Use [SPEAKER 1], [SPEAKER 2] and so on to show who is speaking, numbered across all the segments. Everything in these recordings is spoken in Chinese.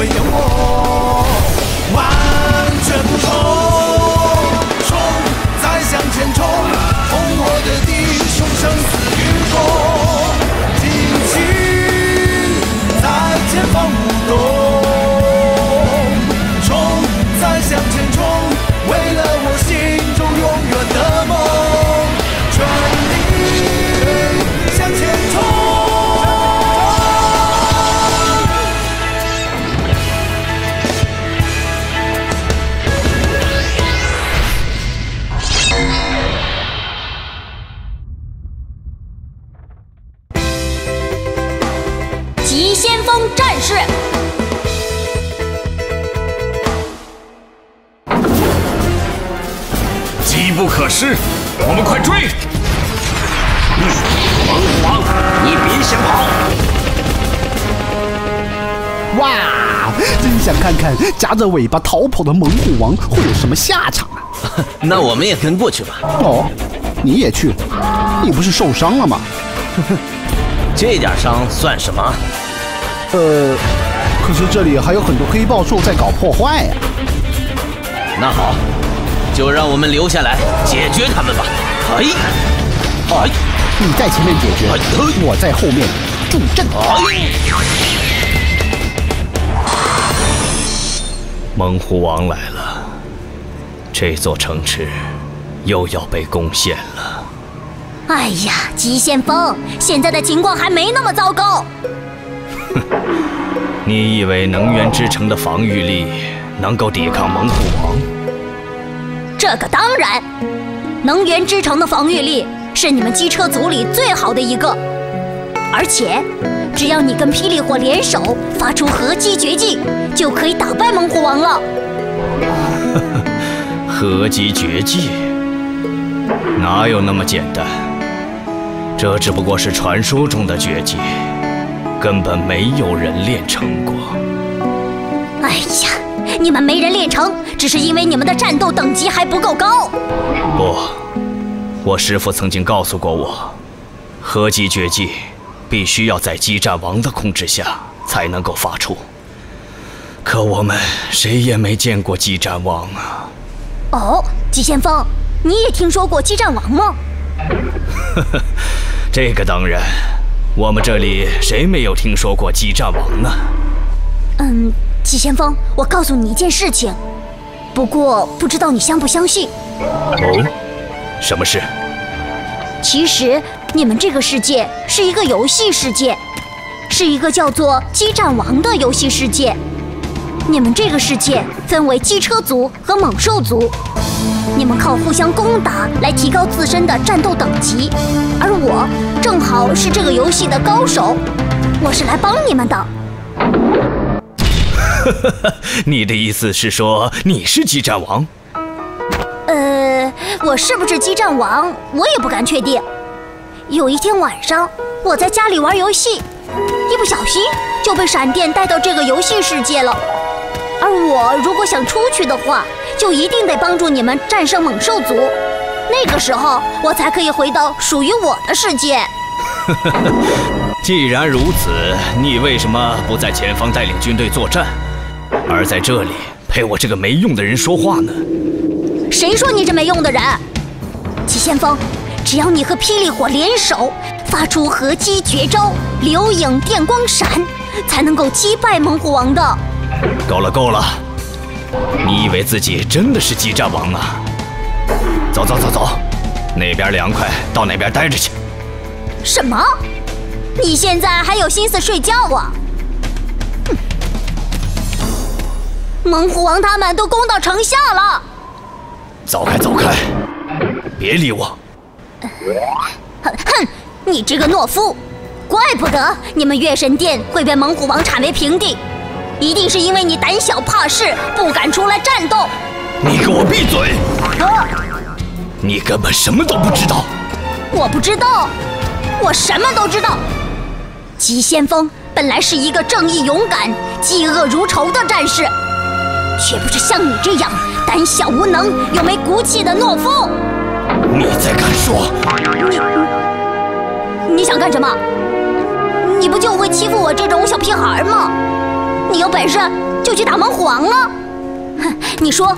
[SPEAKER 1] 因为有
[SPEAKER 2] 急先锋战士，
[SPEAKER 3] 机不可失，我们快追！
[SPEAKER 4] 猛虎王，你别想跑！
[SPEAKER 5] 哇，真想看看夹着尾巴逃跑的猛虎王会有什么下场啊！
[SPEAKER 4] 那我们也跟过去吧。
[SPEAKER 5] 哦，你也去？你不是受伤了吗？
[SPEAKER 4] 这点伤算什么？
[SPEAKER 5] 呃，可是这里还有很多黑豹兽在搞破坏呀、
[SPEAKER 4] 那好，就让我们留下来解决他们吧。哎，哎，
[SPEAKER 5] 你在前面解决，我在后面助阵。
[SPEAKER 3] 猛虎王来了，这座城池又要被攻陷了。
[SPEAKER 2] 哎呀，急先锋，现在的情况还没那么糟糕。
[SPEAKER 3] 你以为能源之城的防御力能够抵抗猛虎王？
[SPEAKER 2] 这个当然，能源之城的防御力是你们机车组里最好的一个，而且只要你跟霹雳火联手，发出合击绝技，就可以打败猛虎王了。
[SPEAKER 3] 合击绝技哪有那么简单？这只不过是传说中的绝技，根本没有人练成过。
[SPEAKER 2] 哎呀，你们没人练成，只是因为你们的战斗等级还不够高。
[SPEAKER 3] 不，我师父曾经告诉过我，合击绝技必须要在激战王的控制下才能够发出。可我们谁也没见过激战王啊！
[SPEAKER 2] 哦，急先锋，你也听说过激战王吗？
[SPEAKER 3] 这个当然，我们这里谁没有听说过激战王呢？
[SPEAKER 2] 嗯，季先锋，我告诉你一件事情，不过不知道你相不相信。
[SPEAKER 3] 哦，什么事？
[SPEAKER 2] 其实你们这个世界是一个游戏世界，是一个叫做《激战王》的游戏世界。你们这个世界分为机车族和猛兽族，你们靠互相攻打来提高自身的战斗等级，而我正好是这个游戏的高手，我是来帮你们的。
[SPEAKER 3] 你的意思是说你是激战王？
[SPEAKER 2] 呃，我是不是激战王，我也不敢确定。有一天晚上，我在家里玩游戏，一不小心就被闪电带到这个游戏世界了。而我如果想出去的话，就一定得帮助你们战胜猛兽族，那个时候我才可以回到属于我的世界。
[SPEAKER 3] 既然如此，你为什么不在前方带领军队作战，而在这里陪我这个没用的人说话呢？
[SPEAKER 2] 谁说你这没用的人？急先锋，只要你和霹雳火联手，发出合击绝招“流影电光闪”，才能够击败猛虎王的。
[SPEAKER 3] 够了够了！你以为自己真的是激战王啊？走走走走，那边凉快，到那边待着去。
[SPEAKER 2] 什么？你现在还有心思睡觉啊？哼！猛虎王他们都攻到城下了。
[SPEAKER 3] 走开走开，别理我！
[SPEAKER 2] 哼哼！你这个懦夫！怪不得你们月神殿会被猛虎王铲为平地，一定是因为你胆小怕事，不敢出来战斗。
[SPEAKER 3] 你给我闭嘴！
[SPEAKER 2] 啊！
[SPEAKER 3] 你根本什么都不知道。
[SPEAKER 2] 我不知道，我什么都知道。急先锋本来是一个正义勇敢、嫉恶如仇的战士，却不是像你这样胆小无能又没骨气的懦夫。
[SPEAKER 3] 你再敢说，
[SPEAKER 2] 你你想干什么？你不就会欺负我这种小屁孩吗？你有本事就去打猛虎王啊！哼，你说，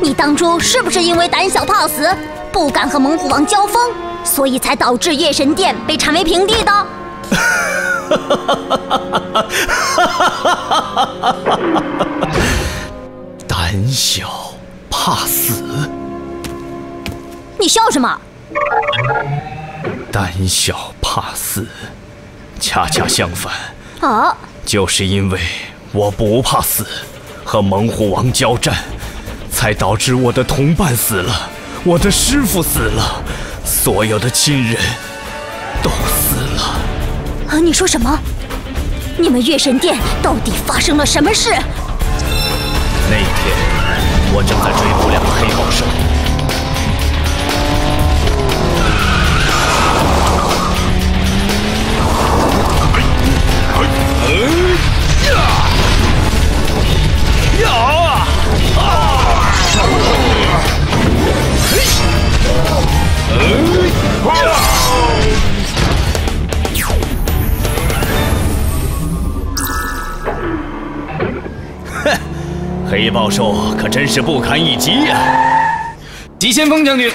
[SPEAKER 2] 你当初是不是因为胆小怕死，不敢和猛虎王交锋，所以才导致月神殿被铲为平地的？
[SPEAKER 3] 胆小怕死，
[SPEAKER 2] 你笑什么？
[SPEAKER 3] 胆小怕死，恰恰相反，
[SPEAKER 2] 啊，
[SPEAKER 3] 就是因为我不怕死，和猛虎王交战，才导致我的同伴死了，我的师傅死了，所有的亲人都死了。
[SPEAKER 2] 啊，你说什么？你们月神殿到底发生了什么事？
[SPEAKER 3] 那天，我正在追捕两个黑豹兽。黑豹兽可真是不堪一击呀！
[SPEAKER 6] 急先锋将军，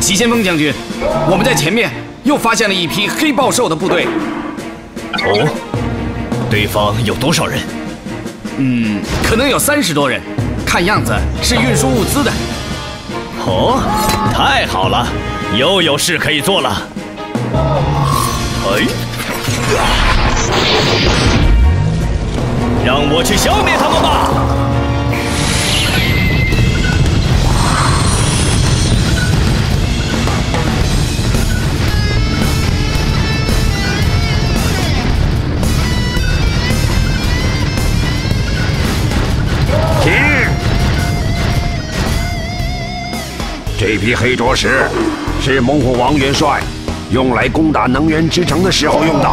[SPEAKER 6] 急先锋将军，我们在前面又发现了一批黑豹兽的部队。
[SPEAKER 3] 哦，对方有多少人？
[SPEAKER 6] 嗯，可能有三十多人，看样子是运输物资的。
[SPEAKER 3] 哦，太好了，又有事可以做了。哎，让我去消灭他们吧！
[SPEAKER 7] 这批黑着石是猛虎王元帅用来攻打能源之城的时候用的，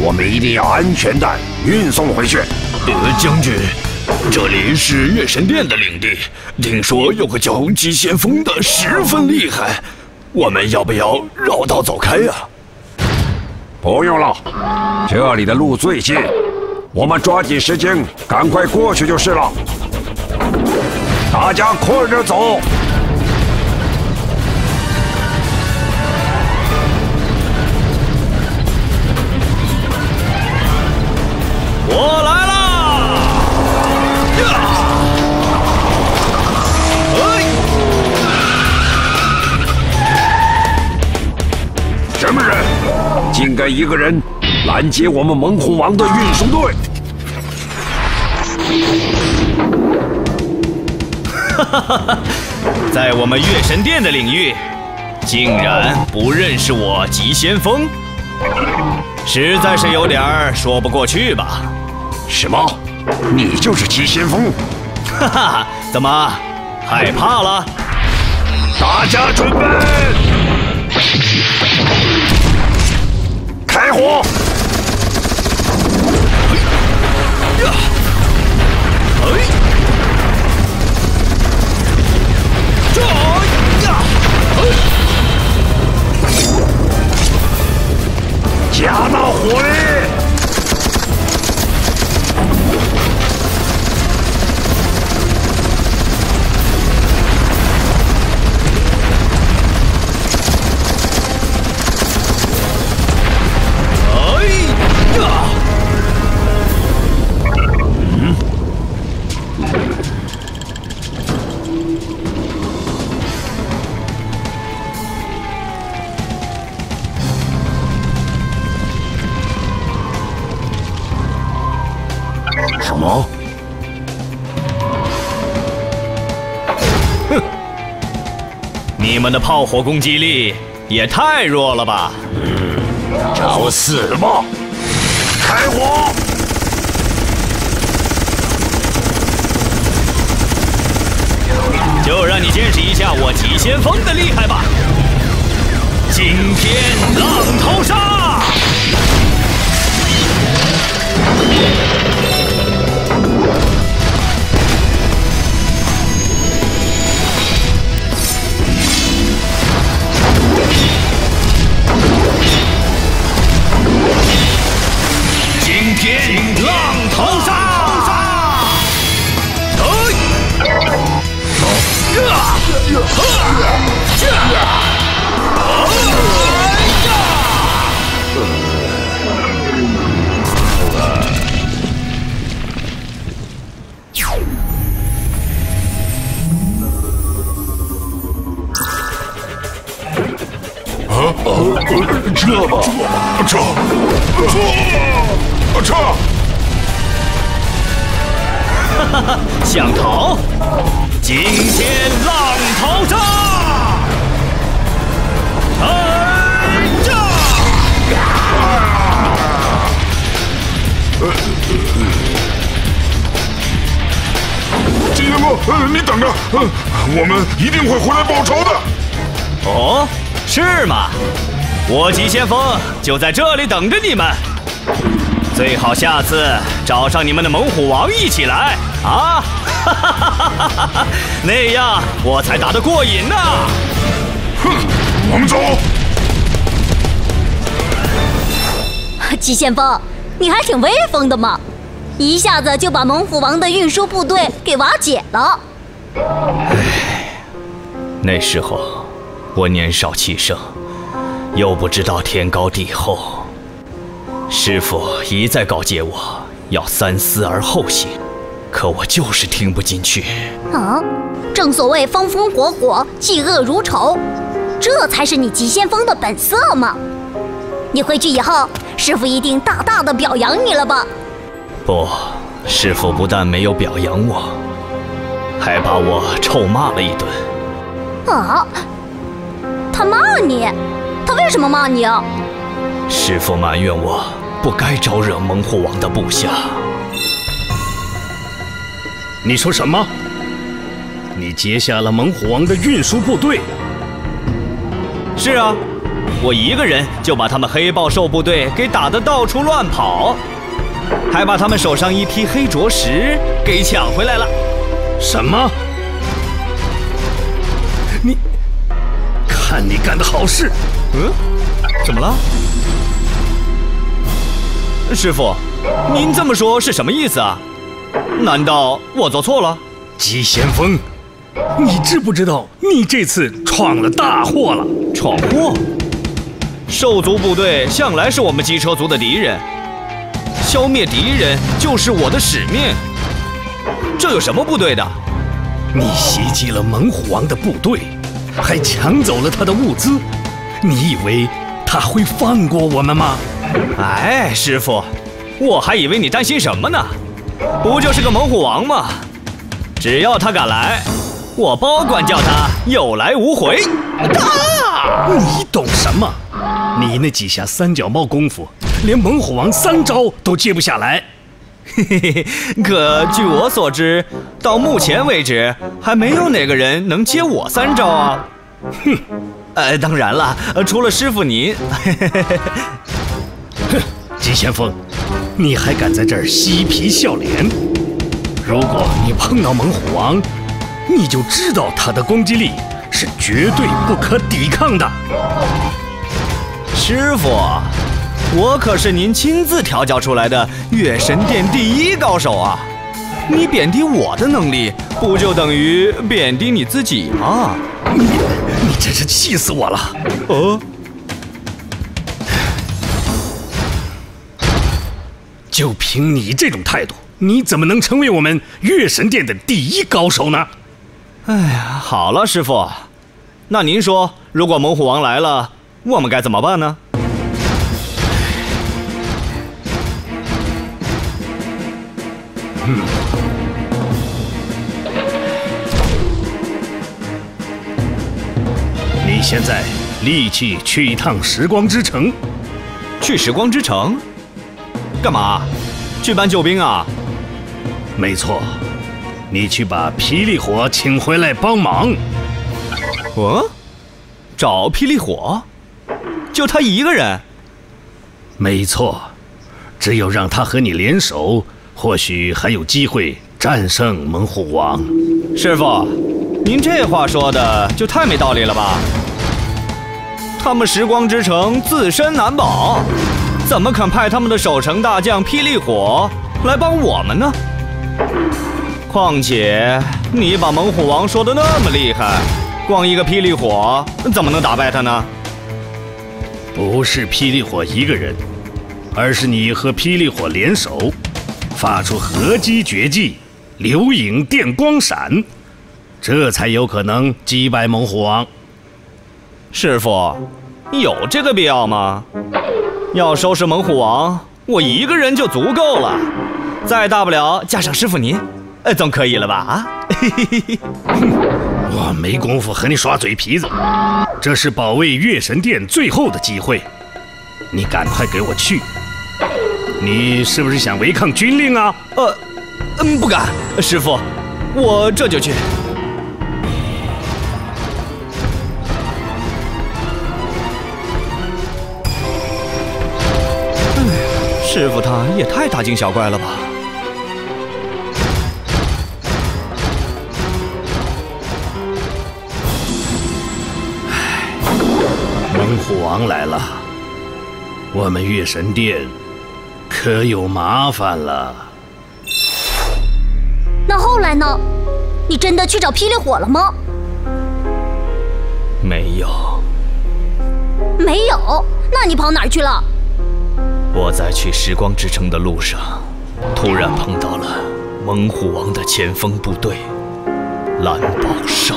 [SPEAKER 7] 我们一定要安全的运送回去。
[SPEAKER 3] 呃，将军，这里是月神殿的领地，听说有个叫急先锋的十分厉害，我们要不要绕道走开呀、
[SPEAKER 7] 不用了，这里的路最近，我们抓紧时间，赶快过去就是了。大家快点走！什么人？竟敢一个人拦截我们猛虎王的运输队？
[SPEAKER 3] 哈 哈在我们月神殿的领域，竟然不认识我急先锋，实在是有点儿说不过去吧？
[SPEAKER 7] 什么？你就是急先锋？
[SPEAKER 3] 哈哈，怎么害怕了？
[SPEAKER 7] 大家准备，火！
[SPEAKER 3] 呀！哎！呀！哎！
[SPEAKER 7] 加大火力！
[SPEAKER 3] 们的炮火攻击力也太弱了吧！
[SPEAKER 7] 找死吧！开火！
[SPEAKER 3] 就让你见识一下我急先锋的厉害吧！惊天浪淘沙！想逃？惊天浪淘沙！哎呀！
[SPEAKER 7] 金先锋，呃，你等着，呃，我们一定会回来报仇的。
[SPEAKER 3] 哦，是吗？我急先锋就在这里等着你们。最好下次找上你们的猛虎王一起来啊！哈哈哈哈哈哈！那样我才打得过瘾呢。
[SPEAKER 7] 哼，我们走。
[SPEAKER 2] 急先锋，你还挺威风的嘛，一下子就把猛虎王的运输部队给瓦解了。
[SPEAKER 3] 那时候我年少气盛，又不知道天高地厚。师傅一再告诫我要三思而后行，可我就是听不进去。
[SPEAKER 2] 啊，正所谓风风火火，嫉恶如仇，这才是你急先锋的本色嘛。你回去以后，师傅一定大大的表扬你了吧？
[SPEAKER 3] 不，师傅不但没有表扬我，还把我臭骂了一顿。
[SPEAKER 2] 啊，他骂你？他为什么骂你啊？
[SPEAKER 3] 师傅埋怨我不该招惹猛虎王的部下。
[SPEAKER 8] 你说什么？你接下了猛虎王的运输部队？
[SPEAKER 3] 是啊，我一个人就把他们黑豹兽部队给打得到处乱跑，还把他们手上一批黑啄石给抢回来了。
[SPEAKER 8] 什么？你看你干的好事！
[SPEAKER 3] 嗯，怎么了？师傅，您这么说是什么意思啊？难道我做错了？
[SPEAKER 8] 急先锋，你知不知道你这次闯了大祸了？
[SPEAKER 3] 闯祸？兽族部队向来是我们机车族的敌人，消灭敌人就是我的使命。这有什么不对的？
[SPEAKER 8] 你袭击了猛虎王的部队，还抢走了他的物资，你以为他会放过我们吗？
[SPEAKER 3] 哎，师傅，我还以为你担心什么呢？不就是个猛虎王吗？只要他敢来，我包管叫他有来无回。
[SPEAKER 8] 啊！你懂什么？你那几下三脚猫功夫，连猛虎王三招都接不下来。
[SPEAKER 3] 嘿嘿嘿，可据我所知，到目前为止还没有哪个人能接我三招啊。
[SPEAKER 8] 哼，
[SPEAKER 3] 呃，当然了，除了师傅您。
[SPEAKER 8] 哼，急先锋，你还敢在这儿嬉皮笑脸？如果你碰到猛虎王，你就知道他的攻击力是绝对不可抵抗的。
[SPEAKER 3] 师傅，我可是您亲自调教出来的月神殿第一高手啊！你贬低我的能力，不就等于贬低你自己吗？
[SPEAKER 8] 你你真是气死我了！
[SPEAKER 3] 哦。
[SPEAKER 8] 就凭你这种态度，你怎么能成为我们月神殿的第一高手呢？
[SPEAKER 3] 哎呀，好了，师傅，那您说，如果猛虎王来了，我们该怎么办呢？
[SPEAKER 8] 嗯，你现在立即去一趟时光之城。
[SPEAKER 3] 去时光之城？干嘛？去搬救兵啊？
[SPEAKER 8] 没错，你去把霹雳火请回来帮忙。
[SPEAKER 3] 哦，找霹雳火？就他一个人？
[SPEAKER 8] 没错，只有让他和你联手，或许还有机会战胜猛虎王。
[SPEAKER 3] 师傅，您这话说的就太没道理了吧？他们时光之城自身难保，怎么肯派他们的守城大将霹雳火来帮我们呢？况且你把猛虎王说的那么厉害，光一个霹雳火怎么能打败他呢？
[SPEAKER 8] 不是霹雳火一个人，而是你和霹雳火联手，发出合击绝技“流影电光闪”，这才有可能击败猛虎王。
[SPEAKER 3] 师傅，有这个必要吗？要收拾猛虎王，我一个人就足够了，再大不了加上师傅您，呃，总可以了吧？啊，
[SPEAKER 8] 我没工夫和你耍嘴皮子，这是保卫月神殿最后的机会，你赶快给我去！你是不是想违抗军令啊？
[SPEAKER 3] 呃，嗯，不敢，师傅，我这就去。师傅他也太大惊小怪了吧！
[SPEAKER 8] 猛虎王来了，我们月神殿可有麻烦了。
[SPEAKER 2] 那后来呢？你真的去找霹雳火了吗？
[SPEAKER 3] 没有，
[SPEAKER 2] 没有。那你跑哪儿去了？
[SPEAKER 3] 我在去时光之城的路上，突然碰到了猛虎王的前锋部队——蓝宝兽。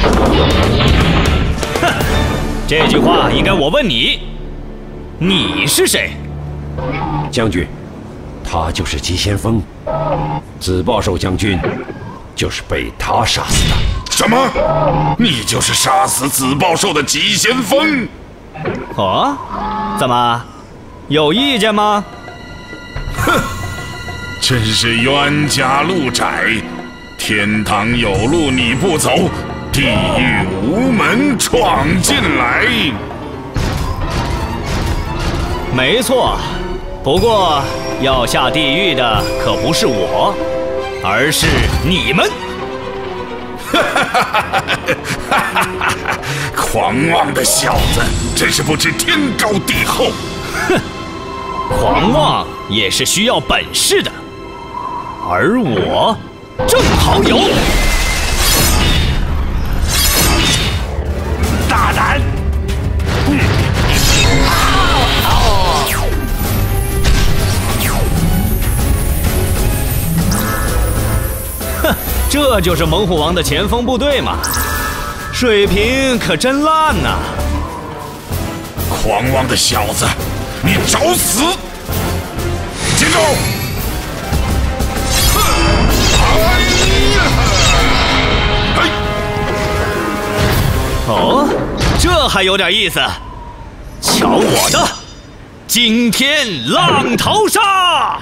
[SPEAKER 3] 这句话应该我问你，你是谁？
[SPEAKER 7] 将军，他就是急先锋，紫豹兽将军就是被他杀死的。
[SPEAKER 9] 什么？你就是杀死紫豹兽的急先锋？
[SPEAKER 3] 哦，怎么，有意见吗？
[SPEAKER 9] 哼真是冤家路窄，天堂有路你不走，地狱无门闯进来。
[SPEAKER 3] 没错，不过要下地狱的可不是我，而是你们。
[SPEAKER 9] 哈哈哈哈哈狂妄的小子，真是不知天高地厚。
[SPEAKER 3] 哼狂妄也是需要本事的，而我正好有。这就是猛虎王的前锋部队吗，水平可真烂呐！
[SPEAKER 9] 狂妄的小子，你找死！接招！
[SPEAKER 3] 哦，这还有点意思。瞧我的惊天浪淘沙！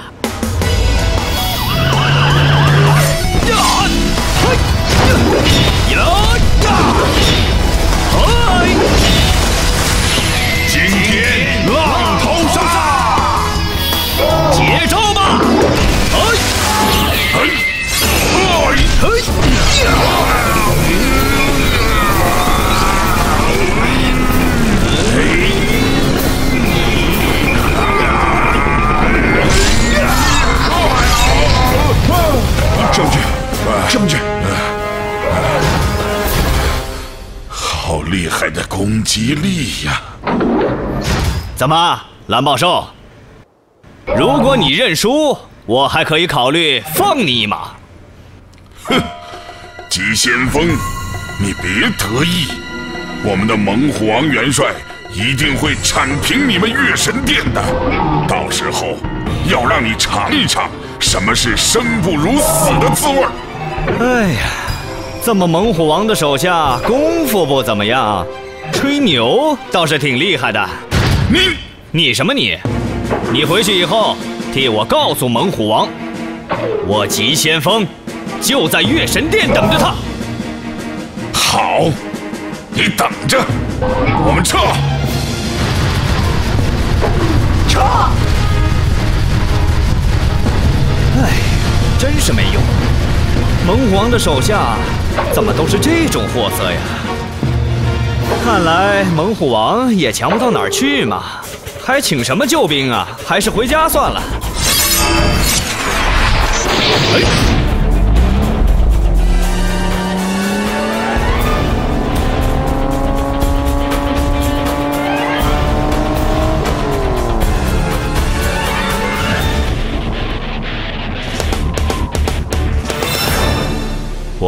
[SPEAKER 9] 将军，好厉害的攻击力呀！
[SPEAKER 3] 怎么，蓝豹兽？如果你认输，我还可以考虑放你一马。
[SPEAKER 9] 哼急先锋，你别得意，我们的猛虎王元帅一定会铲平你们月神殿的。到时候要让你尝一尝什么是生不如死的滋味。
[SPEAKER 3] 哎呀，这么猛虎王的手下功夫不怎么样，吹牛倒是挺厉害的。
[SPEAKER 9] 你
[SPEAKER 3] 你什么你？你回去以后替我告诉猛虎王，我急先锋就在月神殿等着他。
[SPEAKER 9] 好，你等着，我们撤。
[SPEAKER 3] 撤！哎，真是没用。猛虎王的手下怎么都是这种货色呀？看来猛虎王也强不到哪儿去嘛，还请什么救兵啊？还是回家算了。哎。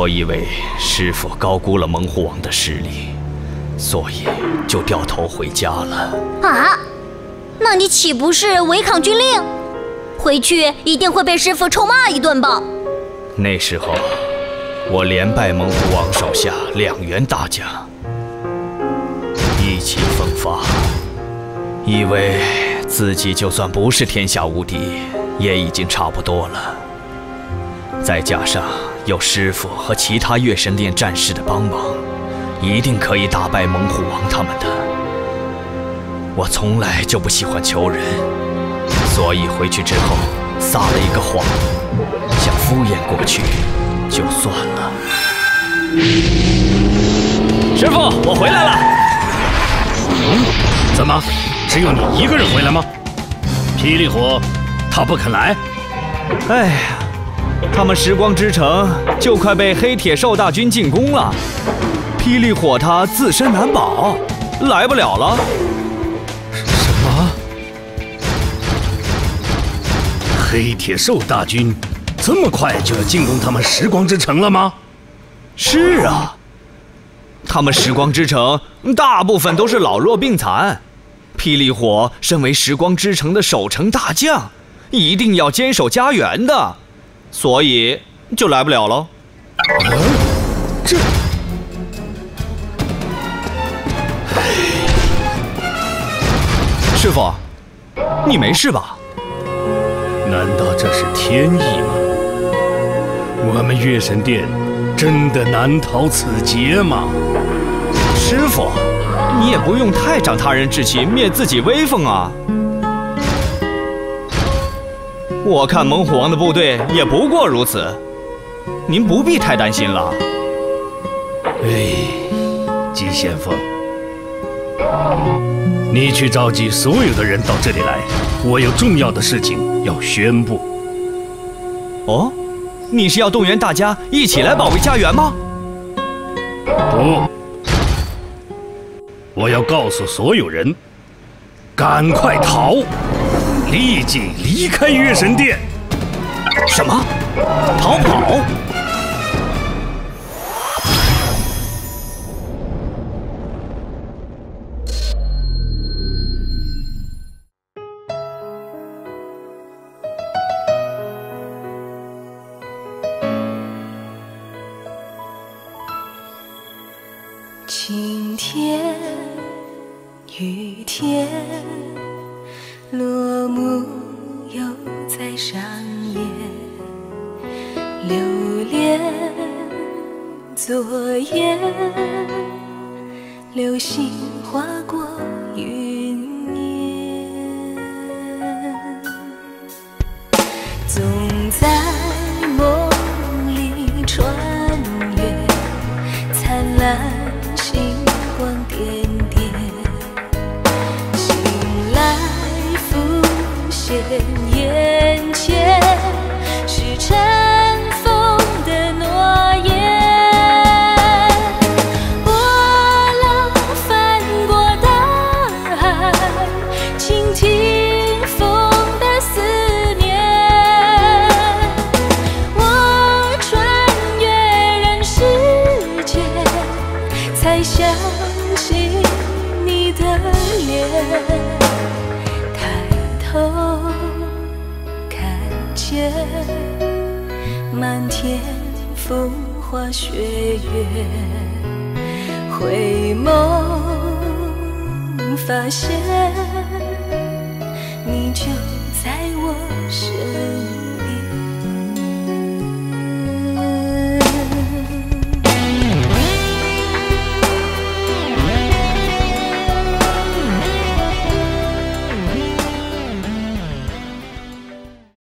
[SPEAKER 3] 我以为师傅高估了猛虎王的实力，所以就掉头回家了。
[SPEAKER 2] 啊，那你岂不是违抗军令？回去一定会被师傅臭骂一顿吧？
[SPEAKER 3] 那时候，我连败猛虎王手下两员大将，意气风发，以为自己就算不是天下无敌，也已经差不多了。再加上……有师傅和其他月神殿战士的帮忙，一定可以打败猛虎王他们的。我从来就不喜欢求人，所以回去之后撒了一个谎，想敷衍过去就算了。师傅，我回来了。
[SPEAKER 8] 嗯？怎么，只有你一个人回来吗？霹雳火，他不肯来？
[SPEAKER 3] 哎呀。他们时光之城就快被黑铁兽大军进攻了，霹雳火他自身难保，来不了了。
[SPEAKER 8] 什么？黑铁兽大军这么快就要进攻他们时光之城了吗？
[SPEAKER 3] 是啊，他们时光之城大部分都是老弱病残，霹雳火身为时光之城的守城大将，一定要坚守家园的。所以就来不了了。
[SPEAKER 8] 这，
[SPEAKER 3] 师傅，你没事吧？
[SPEAKER 8] 难道这是天意吗？我们月神殿真的难逃此劫吗？
[SPEAKER 3] 师傅，你也不用太长他人志气，灭自己威风啊。我看猛虎王的部队也不过如此，您不必太担心了。
[SPEAKER 8] 哎，姬先锋，你去召集所有的人到这里来，我有重要的事情要宣布。
[SPEAKER 3] 哦，你是要动员大家一起来保卫家园吗？
[SPEAKER 8] 不，我要告诉所有人，赶快逃！立即离开月神殿！
[SPEAKER 3] 什么？逃跑？
[SPEAKER 10] 晴天，雨天。落幕又在上演，留恋昨夜，流星划过雨眼前是尘。花雪月，回眸发现